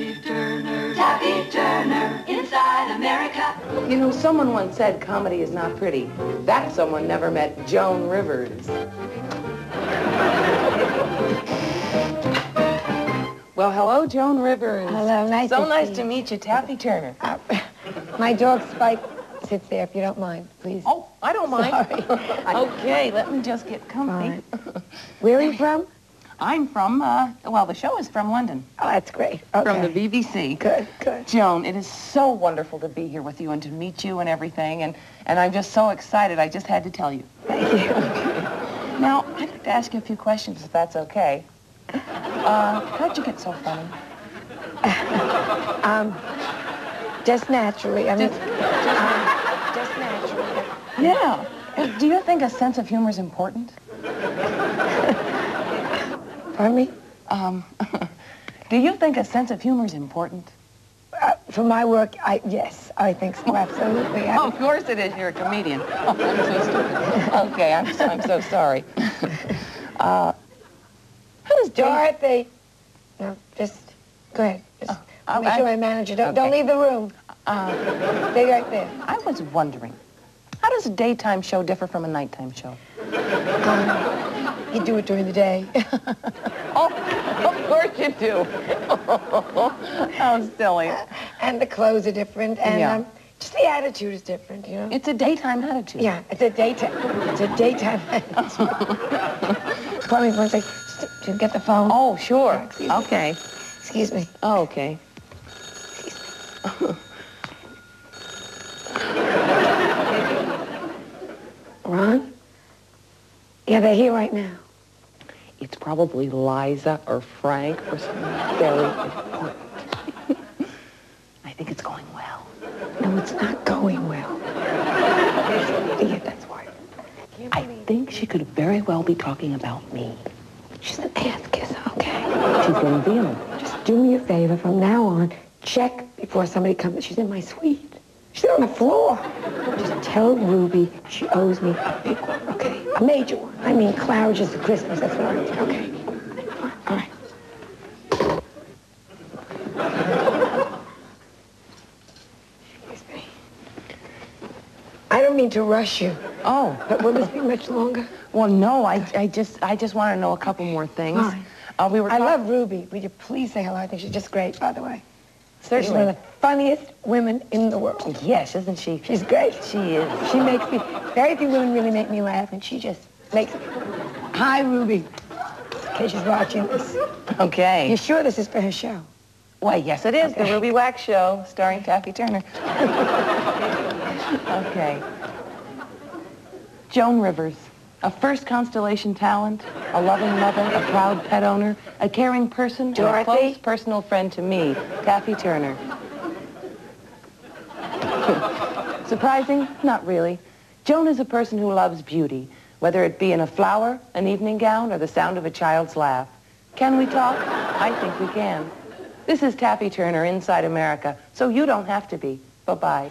Taffy Turner, Taffy Turner, inside America. You know, someone once said comedy is not pretty. That someone never met Joan Rivers. Well, hello, Joan Rivers. Hello, nice So to nice see to meet you, Taffy Turner. Uh, my dog Spike sits there, if you don't mind, please. Oh, I don't mind. Sorry. okay, let me just get comfy. Where are you from? I'm from, uh, well, the show is from London, Oh, that's great. Okay. from the BBC. Good, good. Joan, it is so wonderful to be here with you and to meet you and everything, and, and I'm just so excited. I just had to tell you. Thank you. Now, I'd like to ask you a few questions, if that's okay. Uh, how'd you get so funny? um, Just naturally. I mean, um, just naturally. Yeah. Do you think a sense of humor is important? Pardon me? Um, do you think a sense of humor is important? Uh, for my work, I yes, I think so. Absolutely. Oh, of course it is. You're a comedian. Oh, I'm so stupid. Okay, I'm, so- I'm so sorry. Uh, Joan... Dorothy. No, just go ahead. Just Oh, make I- sure my manager don't don't leave the room. Uh, Stay right there. I was wondering, how does a daytime show differ from a nighttime show? You do it during the day. Oh, of course you do. How silly. and the clothes are different, and Yeah. um, just the attitude is different, you know. It's a daytime attitude. Yeah, it's a daytime. It's a daytime. Pardon me one second. Just to get the phone. Oh, sure. Excuse me. Okay. Excuse me. Oh, okay. Ron? Yeah, they're here right now. It's probably Liza or Frank or something very important. I think it's going well. No, it's not going well. Idiot, that's why. I think she could very well be talking about me. She's an ass kisser, okay? She's going to be in Just do me a favor from now on. Check before somebody comes. She's in my suite. She's on the floor. Just tell Ruby she owes me a big one? A major one. I mean, Claridge's for Christmas. That's what I mean, okay? All right. Excuse me. I don't mean to rush you, Oh, but will this be much longer? well, no, I, I just, I just want to know a couple more things. All right. Uh, we were I love Ruby. Would you please say hello? I think she's just great, by the way. She's Certainly. one of the funniest women in the world. Yes, isn't she? She's great. She is. She makes me, very few women really make me laugh, and she just makes me. Hi, Ruby. In case she's watching this. Okay. You sure this is for her show? Why, yes, it is. The Ruby Wax Show, starring Taffy Turner. okay. Joan Rivers, a first constellation talent, a loving mother, a proud pet owner, a caring person, and a close personal friend to me, Taffy Turner. Surprising? Not really. Joan is a person who loves beauty, whether it be in a flower, an evening gown, or the sound of a child's laugh. Can we talk? I think we can. This is Taffy Turner, Inside America, so you don't have to be. Bye-bye.